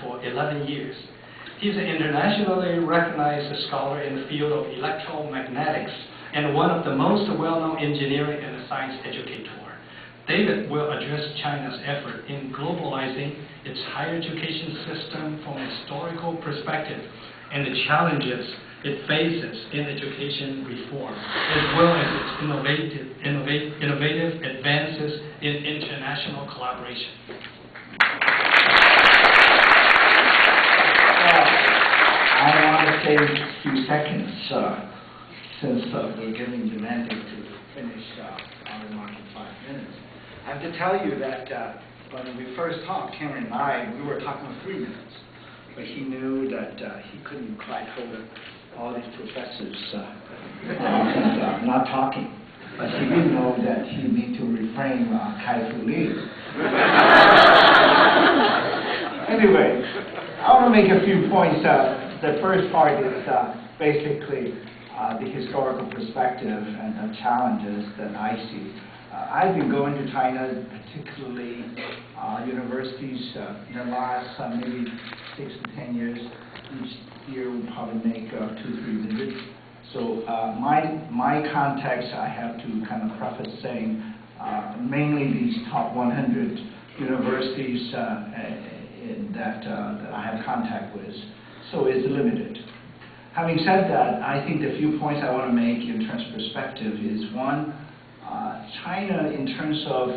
for 11 years. He's an internationally recognized scholar in the field of electromagnetics and one of the most well-known engineering and science educators. David will address China's effort in globalizing its higher education system from a historical perspective and the challenges it faces in education reform, as well as its innovative, innovative advances in international collaboration. I want to a few seconds, uh, since uh, we're giving the mandate to finish uh, our remark in five minutes. I have to tell you that uh, when we first talked, Cameron and I, we were talking for three minutes, but he knew that uh, he couldn't quite hold all these professors uh, uh, not talking. But he did know that he need to refrain uh, Kai Fu Lee. anyway, I want to make a few points. Uh, the first part is uh, basically uh, the historical perspective and the challenges that I see. Uh, I've been going to China, particularly uh, universities, uh, in the last uh, maybe six to ten years. Each year we probably make two, three visits. So my, my context, I have to kind of preface saying, mainly these top 100 universities that, that I have contact with so it's limited. Having said that, I think the few points I want to make in terms of perspective is one, uh, China in terms of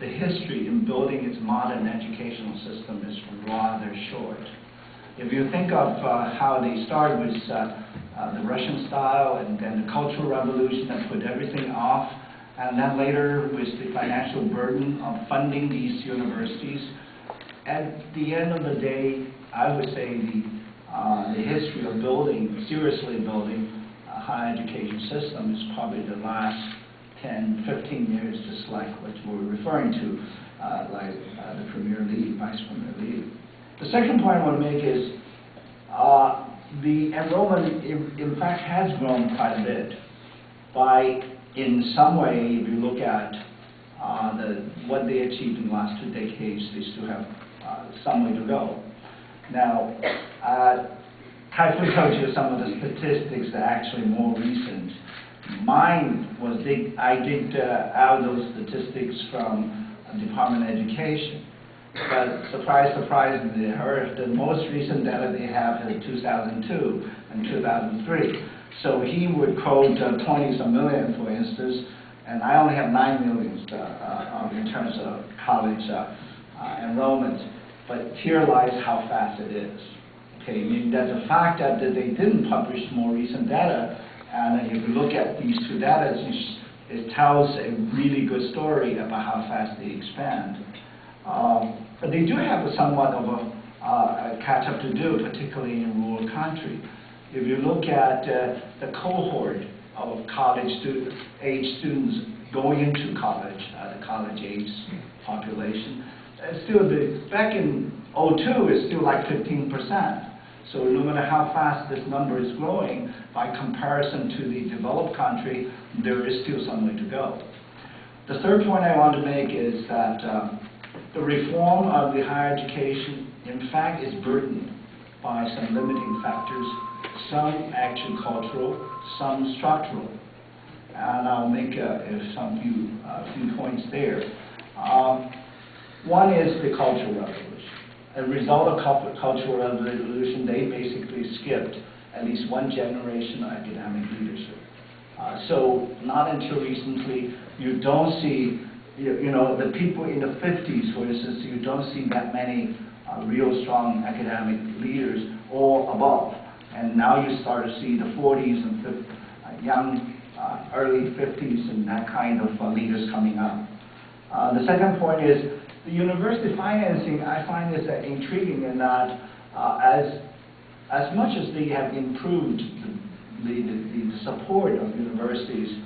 the history in building its modern educational system is rather short. If you think of uh, how they started with uh, uh, the Russian style and then the Cultural Revolution that put everything off, and then later with the financial burden of funding these universities, at the end of the day, I would say the uh, the history of building, seriously building a higher education system is probably the last 10, 15 years, just like what we're referring to, uh, like uh, the Premier League, Vice Premier League. The second point I want to make is uh, the enrollment, in, in, fact, has grown quite a bit. By, in some way, if you look at uh, the, what they achieved in the last two decades, they still have some way to go. Now, uh, Kai-Fu told you some of the statistics that are actually more recent. Mine was, dig I digged uh, out those statistics from Department of Education. But surprise, surprise, the most recent data they have is 2002 and 2003. So he would quote uh, 20 some million, for instance, and I only have 9 million uh, uh, in terms of college uh, uh, enrollment. But here lies how fast it is. Okay, that's a fact that, that they didn't publish more recent data, and if you look at these two data, it tells a really good story about how fast they expand. Um, but they do have a somewhat of a, uh, a catch-up to do, particularly in rural country. If you look at uh, the cohort of college student, age students going into college, uh, the college age population, still the, back in 02 is still like 15%. So no matter how fast this number is growing, by comparison to the developed country, there is still some way to go. The third point I want to make is that uh, the reform of the higher education, in fact, is burdened by some limiting factors, some actually cultural, some structural. And I'll make uh, some few, uh, few points there. Um, one is the Cultural Revolution. A result of Cultural Revolution, they basically skipped at least one generation of academic leadership. Uh, so not until recently, you don't see, you, you, know, the people in the 50s, for instance, you don't see that many uh, real strong academic leaders or above. And now you start to see the 40s and 50, uh, young, uh, early 50s and that kind of uh, leaders coming up. Uh, the second point is the university financing, I find this uh, intriguing in that uh, as, as much as they have improved the, the, the, support of universities,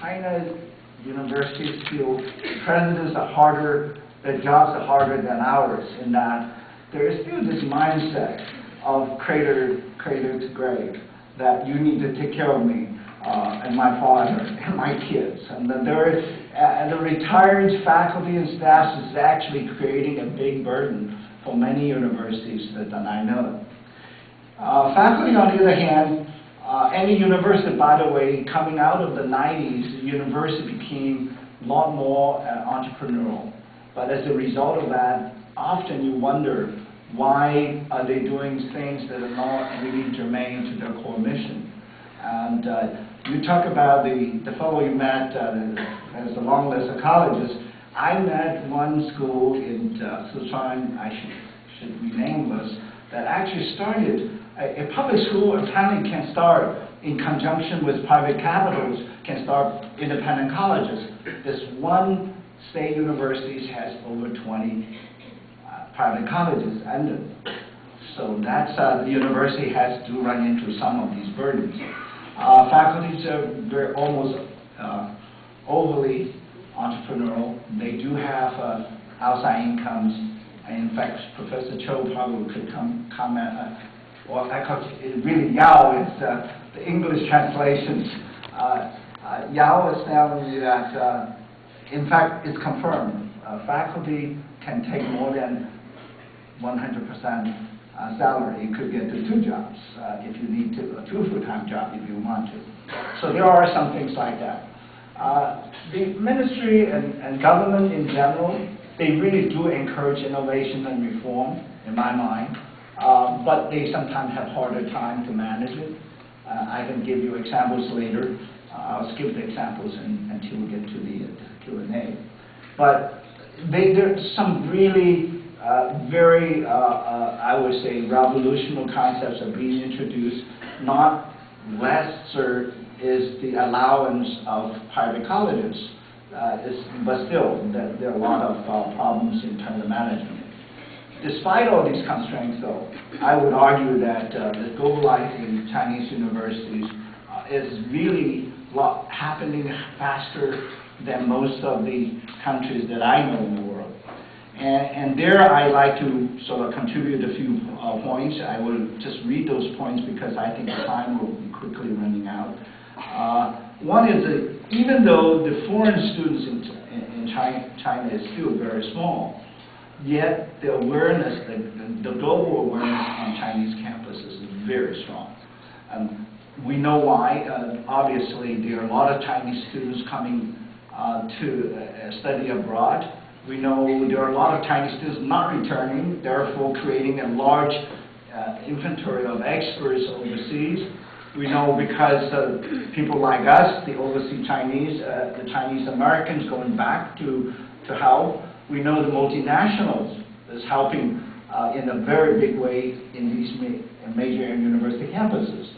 China universities feel presidents are harder, their jobs are harder than ours in that there is still this mindset of cradle, cradle to grave, that you need to take care of me uh, and my father and my kids. And the, there, uh, the retired faculty and staff is actually creating a big burden for many universities that, that I know. Uh, faculty, on the other hand, uh, any university, by the way, coming out of the 90s, the university became a lot more uh, entrepreneurial. But as a result of that, often you wonder why are they doing things that are not really germane to their core mission. And uh, you talk about the, the fellow you met uh, as the long list of colleges. I met one school in uh, Sichuan, I should, should rename this, that actually started, a, a public school apparently can start in conjunction with private capitals, can start independent colleges. This one state university has over 20 uh, private colleges under. So that's, uh, the university has to run into some of these burdens. Uh, faculties are very, almost uh, overly entrepreneurial. They do have uh, outside incomes. And in fact, Professor Cho probably could come comment. Uh, or actually, really Yao is uh, the English translations. Uh, uh, Yao is telling me that, in fact, it's confirmed. Faculty can take more than 100% uh, salary, you could get to two jobs uh, if you need to, a two full-time job if you want to. So there are some things like that. Uh, the ministry and, and government in general, they really do encourage innovation and reform, in my mind, uh, but they sometimes have harder time to manage it. Uh, I can give you examples later. Uh, I'll skip the examples until we get to the, the Q&A. But they, there's some really uh, very, uh, uh, I would say, revolutionary concepts are being introduced. Not lesser is the allowance of private colleges, uh, but still, there, there, are a lot of uh, problems in terms of management. Despite all these constraints, though, I would argue that the globalizing Chinese universities is really happening faster than most of the countries that I know in. And, and there I like to sort of contribute a few uh, points. I will just read those points because I think time will be quickly running out. Uh, one is that even though the foreign students in, in China, China is still very small, yet the awareness, the, the, global awareness on Chinese campuses is very strong. Um, we know why. Uh, obviously, there are a lot of Chinese students coming uh, to uh, study abroad. We know there are a lot of Chinese students not returning, therefore creating a large uh, inventory of experts overseas. We know because uh, people like us, the overseas Chinese, uh, the Chinese Americans going back to, to help. We know the multinationals is helping uh, in a very big way in these ma major university campuses.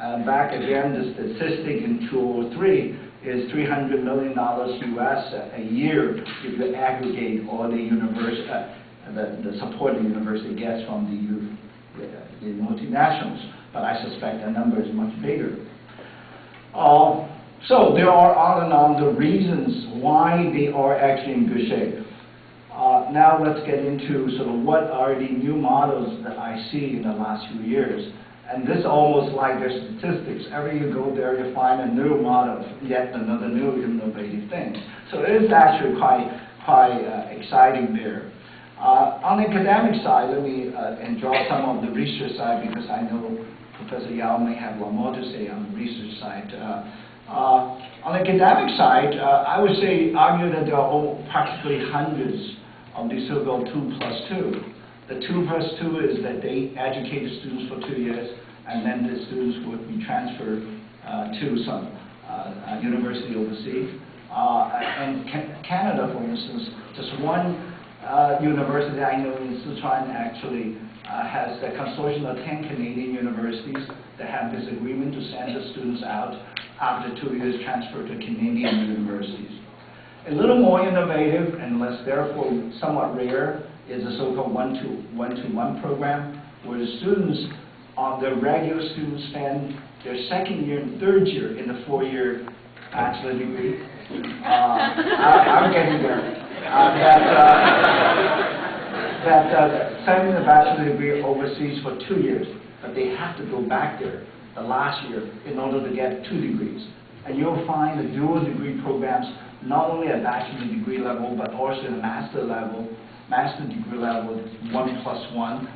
Uh, back again, the statistic in 2003 is $300 million US a year if you aggregate all the university, uh, the, the support the university gets from the, the, the multinationals. But I suspect the number is much bigger. Uh, so there are on and on the reasons why they are actually in good shape. Uh, now let's get into sort of what are the new models that I see in the last few years. And this almost like their statistics. Every you go there, you find a new model, yet another new innovative thing. So it is actually quite, quite uh, exciting there. Uh, on the academic side, let me uh, and draw some of the research side because I know Professor Yao may have one more to say on the research side. Uh, uh, on the academic side, uh, I would say, argue that there are practically hundreds of the so-called 2 plus 2 the two plus two is that they educate the students for two years, and then the students would be transferred uh, to some uh, university overseas. Uh, and Canada, for instance, just one uh, university I know in Sichuan actually uh, has a consortium of 10 Canadian universities that have this agreement to send the students out after two years transfer to Canadian universities. A little more innovative and less, therefore, somewhat rare is the so-called one-two-one program, where the students, on the regular students spend their second year and third year in the four-year bachelor degree. Uh, I, am getting there. Uh, that uh, that uh, sending the bachelor degree overseas for two years, but they have to go back there the last year in order to get two degrees. And you'll find the dual degree programs not only at bachelor degree level, but also at master level, master degree level, one plus one